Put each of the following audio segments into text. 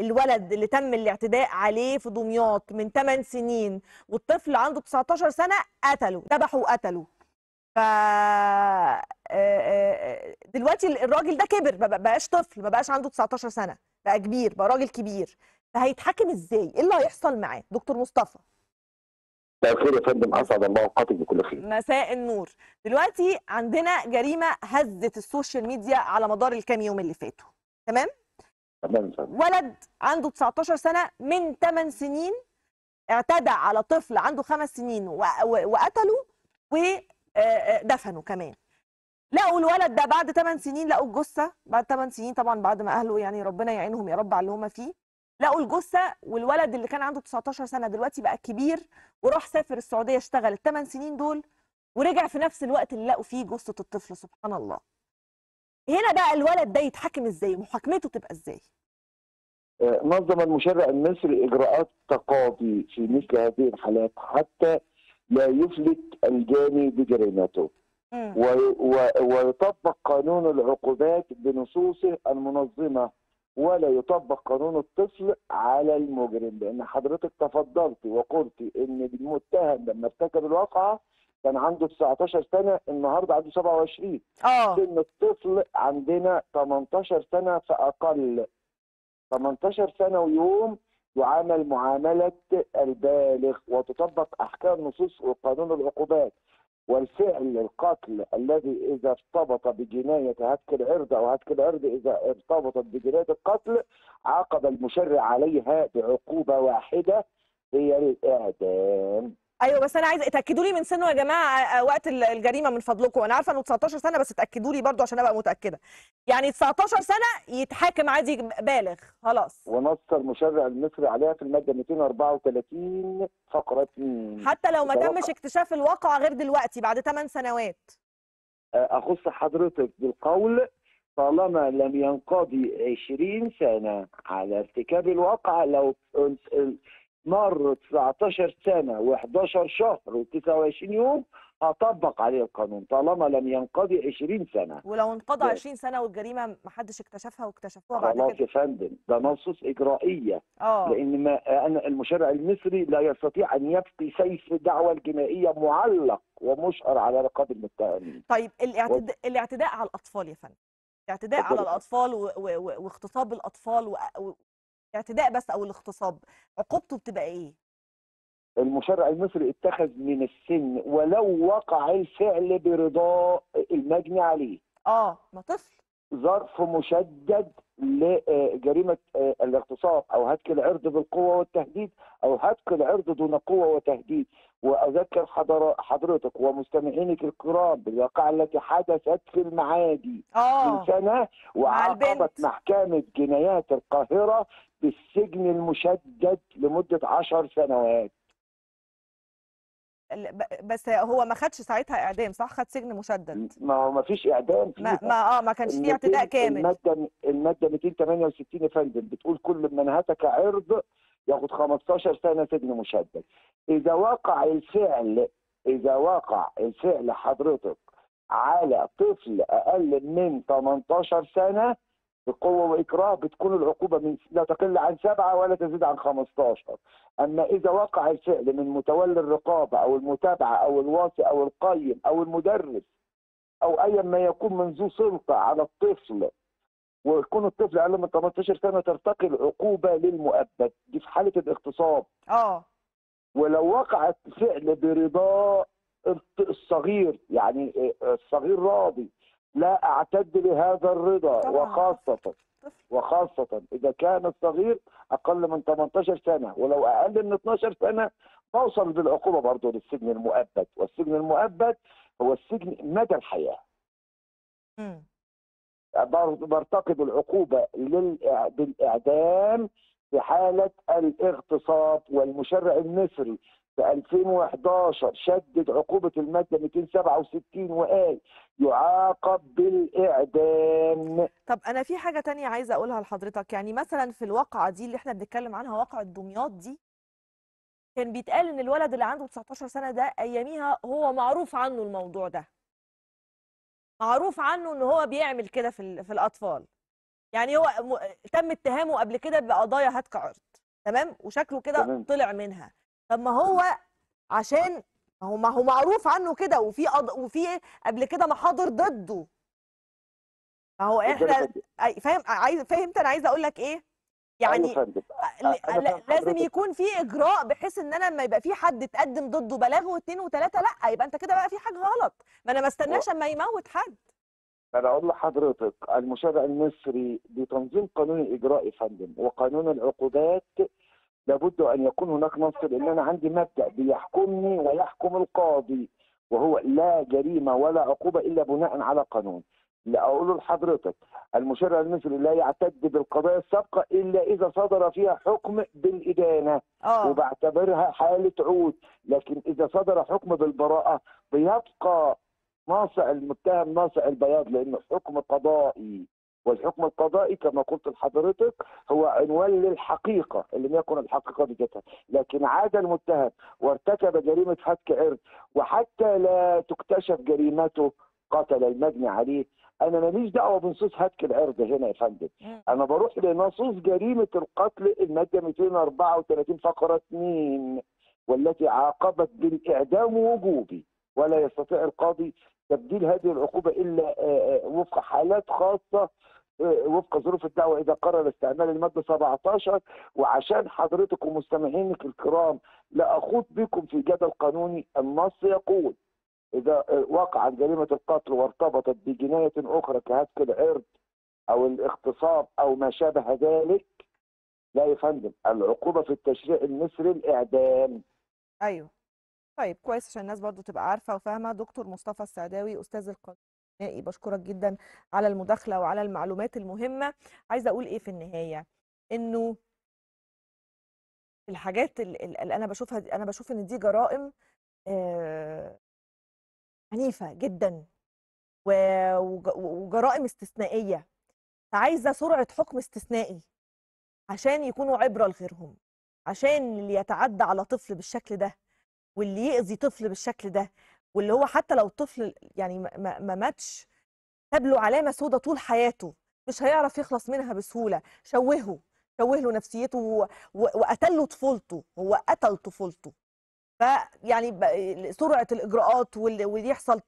الولد اللي تم الاعتداء عليه في دمياط من 8 سنين والطفل عنده 19 سنة قتله ذبحه وقتله. ف آه، آه، دلوقتي الراجل ده كبر ما بقاش طفل ما بقاش عنده 19 سنة بقى كبير بقى راجل كبير. فهيتحاكم إزاي؟ إيه اللي هيحصل معاه؟ دكتور مصطفى. مساء الخير يا فندم أسعد الله اوقاتك بكل خير. مساء النور. دلوقتي عندنا جريمة هزت ال social media على مدار الكام يوم اللي فاتوا. تمام؟ ولد عنده 19 سنة من 8 سنين اعتدى على طفل عنده خمس سنين وقتله ودفنه كمان. لقوا الولد ده بعد 8 سنين لقوا الجثة بعد 8 سنين طبعا بعد ما أهله يعني ربنا يعينهم يا رب على اللي هم فيه. لقوا الجثة والولد اللي كان عنده 19 سنة دلوقتي بقى كبير وراح سافر السعودية اشتغل. الثمان سنين دول ورجع في نفس الوقت اللي لقوا فيه جثة الطفل سبحان الله. هنا بقى الولد ده يتحاكم إزاي؟ محاكمته تبقى إزاي؟ آه، نظم المشرع المصري إجراءات تقاضي في مثل هذه الحالات حتى لا يفلت الجاني بجريمته. ويطبق قانون العقوبات بنصوصه المنظمة ولا يطبق قانون الطفل على المجرم لأن حضرتك تفضلت وقلت إن المتهم لما ارتكب الواقعة كان عنده 19 سنة النهارده عنده 27 آه. سن الطفل عندنا 18 سنة فاقل 18 سنة ويوم يعامل معاملة البالغ وتطبق أحكام نصوص قانون العقوبات. والفعل القتل الذي إذا ارتبط بجناية هتك العرض أو هتك العرض إذا ارتبطت بجناية القتل عاقب المشرع عليها بعقوبة واحدة هي الإعدام. أيوه بس أنا عايزة اتأكدوا لي من سنه يا جماعة آه، وقت ال- الجريمة من فضلكم. أنا عارفة إنه 19 سنة بس اتأكدوا لي برضو عشان أبقى متأكدة. يعني 19 سنة يتحاكم عادي بالغ خلاص. ونص المشرع المصري عليها في المادة 234 فقرة 2 حتى لو ما. تمش اكتشاف الواقع غير دلوقتي بعد 8 سنوات. أخص حضرتك بالقول طالما لم ينقضي 20 سنة على ارتكاب الواقعه لو مر 19 سنة و11 شهر و29 يوم هطبق عليه القانون طالما لم ينقضي 20 سنة. ولو انقضى لا. 20 سنة والجريمة ما حدش اكتشفها واكتشفوها بعد خلاص كده. يا فندم ده نصوص إجرائية. آه. لأن ما أنا المشرع المصري لا يستطيع أن يبقي سيف الدعوه الجنائيه معلق ومشهر على رقاب المتهمين. طيب الاعتداء الاعتداء على الأطفال يا فندم. الاعتداء على و... و... و... واغتصاب الأطفال و... الاعتداء بس أو الاغتصاب عقوبته بتبقى إيه؟ المشرع المصري اتخذ من السن ولو وقع الفعل برضاء المجني عليه. آه ما طفل. ظرف مشدد لجريمه الاغتصاب أو هتك العرض بالقوة والتهديد أو هتك العرض دون قوة وتهديد. وأذكر حضر حضرتك ومستمعينك الكرام بالواقعه التي حدثت في المعادي من آه. سنة وعاقبت. محكمة جنايات القاهرة بالسجن المشدد لمدة عشر سنوات. بس هو ما خدش ساعتها إعدام صح؟ خد سجن مشدد. ما هو ما فيش إعدام ما فيها ما آه ما كانش فيه اعتداء كامل. المادة الماده 268 يا فندم بتقول كل من هتك عرض ياخد 15 سنة سجن مشدد. إذا وقع الفعل إذا وقع الفعل حضرتك على طفل أقل من 18 سنة بقوة وإكراه بتكون العقوبة من لا تقل عن سبعة ولا تزيد عن 15 أما إذا وقع الفعل من متولي الرقابة أو المتابعة أو الواصي أو القيم أو المدرس أو ايا ما يكون من ذو سلطة على الطفل ويكون الطفل أقل من 18 سنة ترتقي العقوبة للمؤبد. دي في حالة الاغتصاب. آه. ولو وقع الفعل برضاء الصغير يعني الصغير راضي لا أعتد بهذا الرضا. طبعاً. وخاصة طفل. وخاصة إذا كان الصغير أقل من 18 سنة. ولو أقل من 12 سنة توصل بالعقوبة برضه للسجن المؤبد. والسجن المؤبد هو السجن مدى الحياة. مم. بر- برتقب العقوبة بالإعدام في حالة الاغتصاب والمشرع المصري. في 2011 شدد عقوبة المادة 267 وقال يعاقب بالإعدام. طب أنا في حاجة تانية عايزة أقولها لحضرتك. يعني مثلا في الواقعة دي اللي إحنا بنتكلم عنها واقعة دمياط دي كان بيتقال إن الولد اللي عنده 19 سنة ده أياميها هو معروف عنه الموضوع ده. معروف عنه إن هو بيعمل كده في في الأطفال يعني هو. تم اتهامه قبل كده بقضايا هتك عرض تمام وشكله كده. طلع منها طب ما هو عشان ما هو ما هو معروف عنه كده وفي قض... وفي قبل كده محاضر ضده ما هو إحنا. أي- فاهم عايز فهمت أنا عايزة أقول لك إيه يعني يا ل- فاهم لازم. يكون في إجراء بحيث إن أنا لما يبقى في حد اتقدم ضده بلاغ واثنين وثلاثه لأ يبقى أنت كده بقى في حاجة غلط. ما أنا ما استناش أما يموت حد. أنا أقول لحضرتك المشرع المصري بتنظيم قانون إجرائي فندم وقانون العقوبات لابد أن يكون هناك نص لأن أنا عندي مبدأ بيحكمني ويحكم القاضي وهو لا جريمة ولا عقوبة إلا بناء على قانون. لا أقول لحضرتك المشرع المصري لا يعتد بالقضايا السابقة إلا إذا صدر فيها حكم بالإدانة آه. وبعتبرها حالة عود. لكن إذا صدر حكم بالبراءة بيبقى ناصع المتهم ناصع البياض لأنه حكم قضائي. والحكم القضائي كما قلت لحضرتك هو عنوان للحقيقة اللي لم يكن الحقيقة بذاتها لكن عاد المتهم وارتكب جريمة هتك عرض وحتى لا تكتشف جريمته قتل المجني عليه أنا ماليش دعوة بنصوص هتك العرض هنا يا فندم. أنا بروح لنصوص جريمة القتل المادة 234 فقرة 2 والتي عاقبت بالإعدام وجوبي. ولا يستطيع القاضي تبديل هذه العقوبة إلا آه، آه، وفق حالات خاصة آه، وفق ظروف الدعوة. إذا قرر استعمال المادة 17 وعشان حضرتك ومستمعينك الكرام لا أخوض بكم في جدل قانوني النص يقول آه، وقعت جريمة القتل وارتبطت بجناية أخرى كهتك العرض أو الاغتصاب أو ما شابه ذلك لا يا فندم العقوبة في التشريع المصري الإعدام. أيوه. طيب كويس عشان الناس برضو تبقى عارفة وفاهمة. دكتور مصطفى السعداوي أستاذ القانون بشكرك جدا على المداخلة وعلى المعلومات المهمة. عايزة أقول إيه في النهاية؟ إنه الحاجات ال- ال- اللي أنا بشوفها دي أنا بشوف إن دي جرائم آه، عنيفة جدا وجرائم استثنائية. عايزه سرعة حكم استثنائي عشان يكونوا عبرة لغيرهم عشان اللي يتعدى على طفل بالشكل ده واللي يأذي طفل بالشكل ده واللي هو حتى لو الطفل يعني ما- ما ما ماتش ساب له علامة سودة طول حياته. مش هيعرف يخلص منها بسهولة. شوهه شوه له نفسيته وقتل له طفولته. هو قتل طفولته. فيعني سرعة الإجراءات ويحصل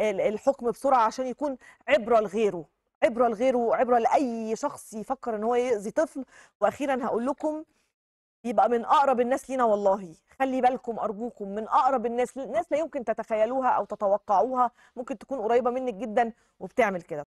الحكم بسرعة عشان يكون عبرة لغيره عبرة لغيره وعبره لأي شخص يفكر إن هو يأذي طفل. وأخيرا هقول لكم يبقى من أقرب الناس لينا والله. خلي بالكم أرجوكم من أقرب الناس ناس لا يمكن تتخيلوها أو تتوقعوها. ممكن تكون قريبة منك جدا وبتعمل كده.